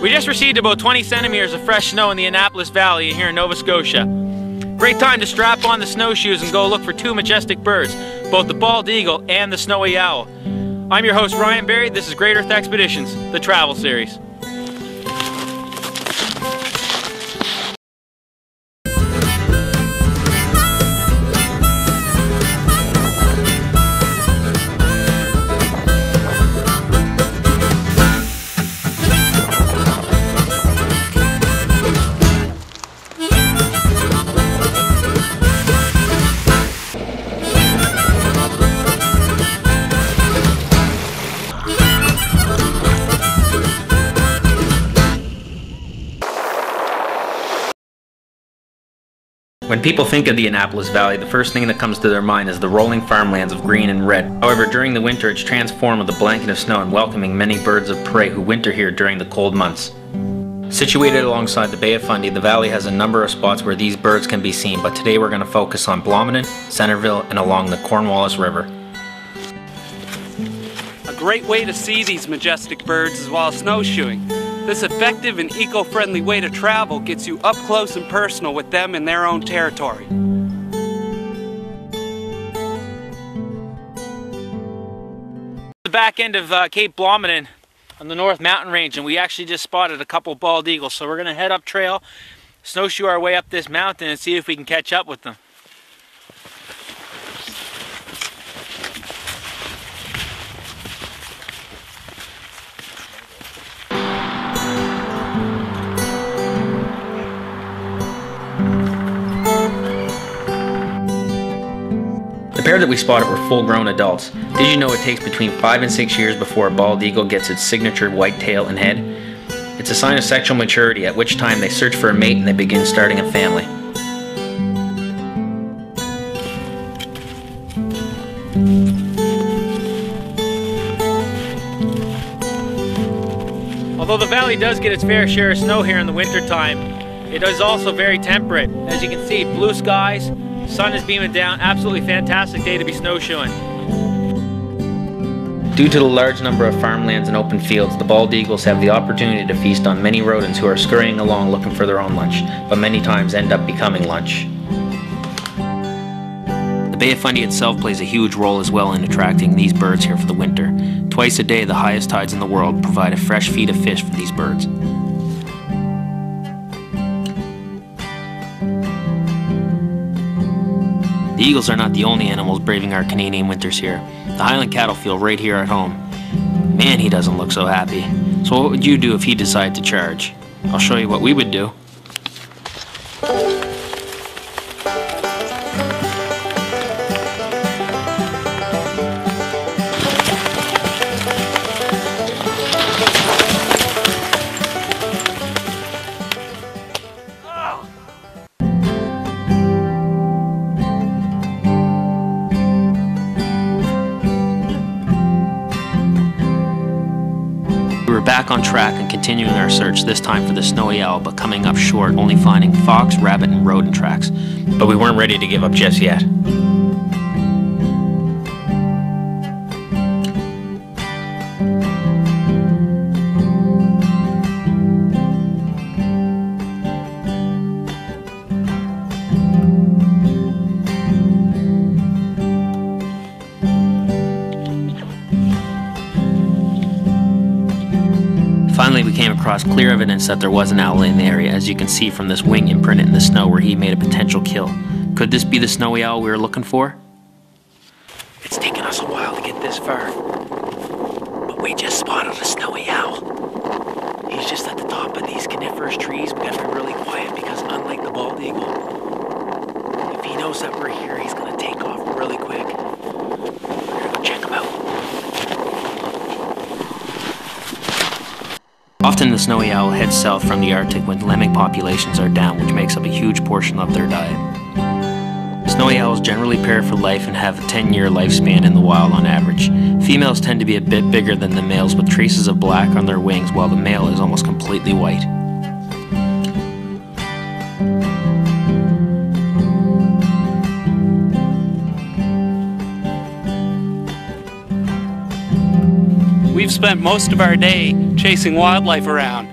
We just received about 20 centimeters of fresh snow in the Annapolis Valley here in Nova Scotia. Great time to strap on the snowshoes and go look for two majestic birds, both the bald eagle and the snowy owl. I'm your host Ryan Barry, this is Great Earth Expeditions, the travel series. When people think of the Annapolis Valley, the first thing that comes to their mind is the rolling farmlands of green and red. However, during the winter it's transformed with a blanket of snow and welcoming many birds of prey who winter here during the cold months. Situated alongside the Bay of Fundy, the valley has a number of spots where these birds can be seen, but today we're going to focus on Blomidon, Centerville, and along the Cornwallis River. A great way to see these majestic birds is while snowshoeing. This effective and eco-friendly way to travel gets you up close and personal with them in their own territory. The back end of uh, Cape Blomidon on the North Mountain Range and we actually just spotted a couple bald eagles. So we're to head up trail, snowshoe our way up this mountain and see if we can catch up with them. That we spotted were full-grown adults. Did you know it takes between 5 and 6 years before a bald eagle gets its signature white tail and head? It's a sign of sexual maturity, at which time they search for a mate and they begin starting a family. Although the valley does get its fair share of snow here in the wintertime, it is also very temperate. As you can see, blue skies, sun is beaming down, absolutely fantastic day to be snowshoeing. Due to the large number of farmlands and open fields, the bald eagles have the opportunity to feast on many rodents who are scurrying along looking for their own lunch, but many times end up becoming lunch. The Bay of Fundy itself plays a huge role as well in attracting these birds here for the winter. Twice a day, the highest tides in the world provide a fresh feed of fish for these birds. The eagles are not the only animals braving our Canadian winters here. The Highland cattle feel right here at home. Man, he doesn't look so happy. So what would you do if he decided to charge? I'll show you what we would do. On track and continuing our search, this time for the snowy owl, but coming up short, only finding fox, rabbit, and rodent tracks. But we weren't ready to give up just yet. Across clear evidence that there was an owl in the area, as you can see from this wing imprinted in the snow where he made a potential kill. Could this be the snowy owl we were looking for? It's taken us a while to get this far, but we just spotted a snowy owl. He's just at the top of these coniferous trees. We gotta be really quiet because, unlike the bald eagle, if he knows that we're here, he's gonna take off really quick. We're gonna go check him out. Often the snowy owl heads south from the Arctic when lemming populations are down, which makes up a huge portion of their diet. Snowy owls generally pair for life and have a 10 year lifespan in the wild on average. Females tend to be a bit bigger than the males with traces of black on their wings, while the male is almost completely white. We've spent most of our day chasing wildlife around.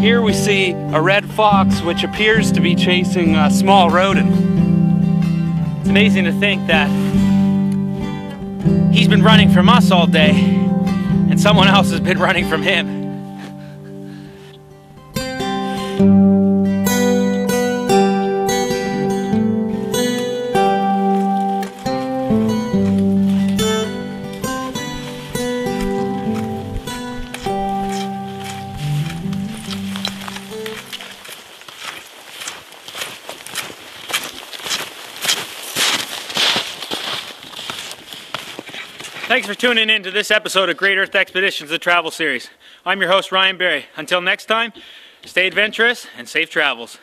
Here we see a red fox which appears to be chasing a small rodent. It's amazing to think that he's been running from us all day, and someone else has been running from him. Thanks for tuning in to this episode of Great Earth Expeditions, the travel series. I'm your host, Ryan Barry. Until next time, stay adventurous and safe travels.